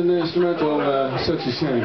an instrumental uh, such a shame.